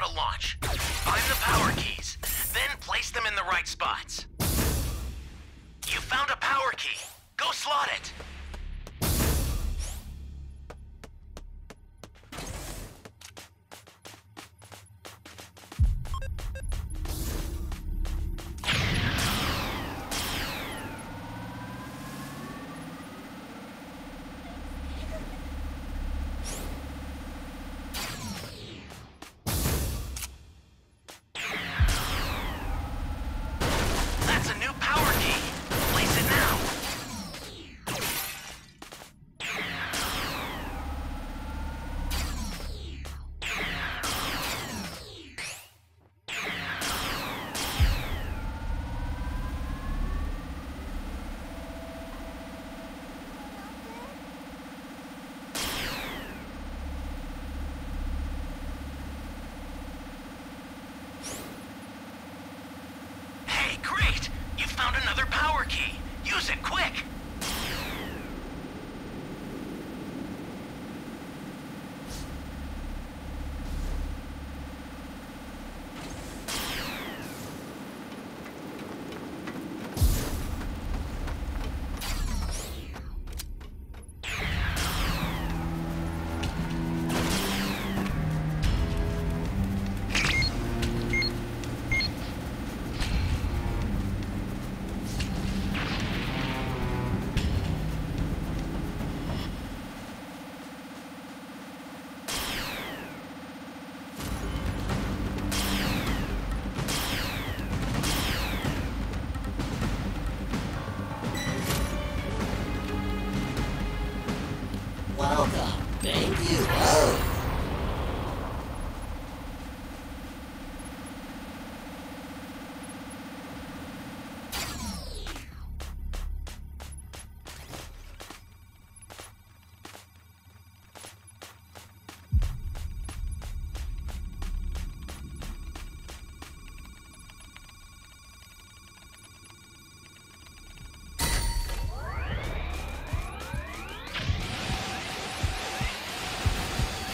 to launch. Find the power keys, then place them in the right spots. You found a power key. Go slot it. That's a new another power key. Use it quick.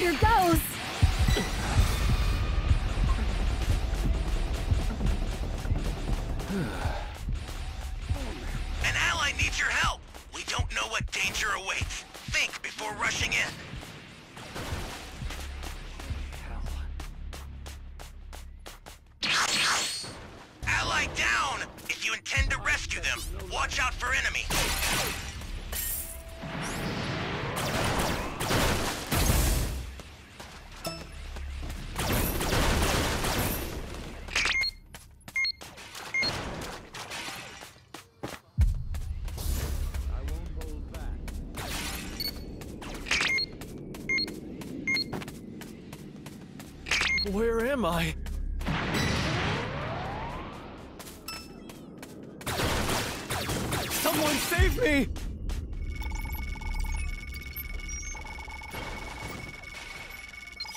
Here goes. An ally needs your help. We don't know what danger awaits. Think before rushing in. Ally down! If you intend to rescue them, watch out for enemy. Where am I? Someone save me!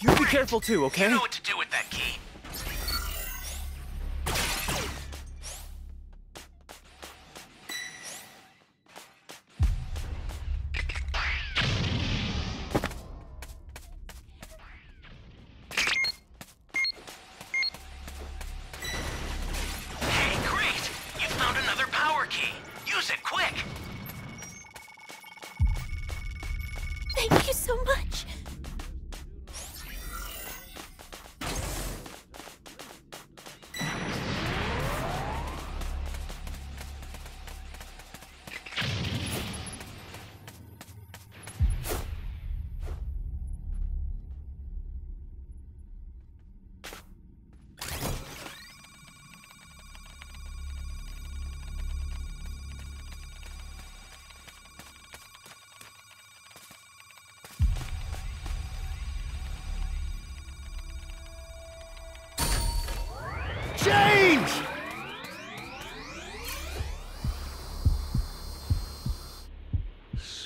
You be careful too, okay? You know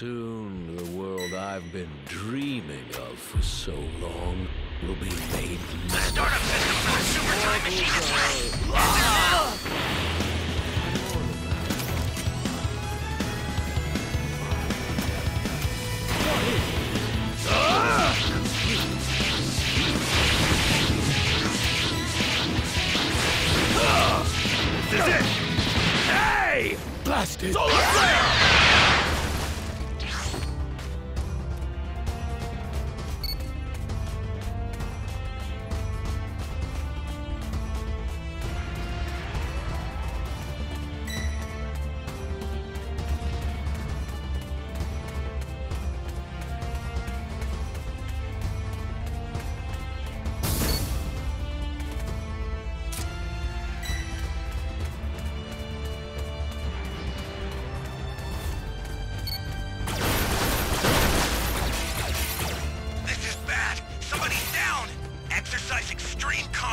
Soon the world I've been dreaming of for so long will be made The startup system for the super time machine oh, is ready! Hey, Blasted!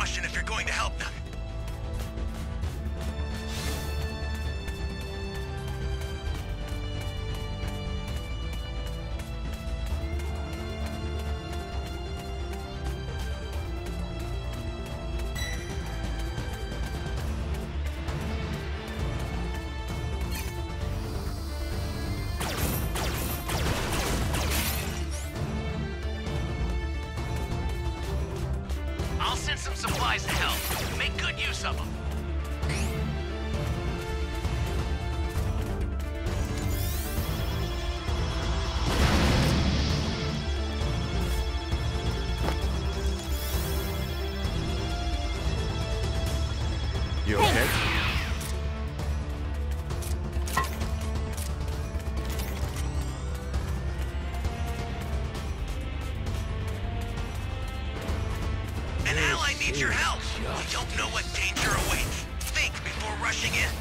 Caution if you're going to help them. Some supplies to help. Make good use of them. Needs your help. You don't know what danger awaits. Think before rushing in.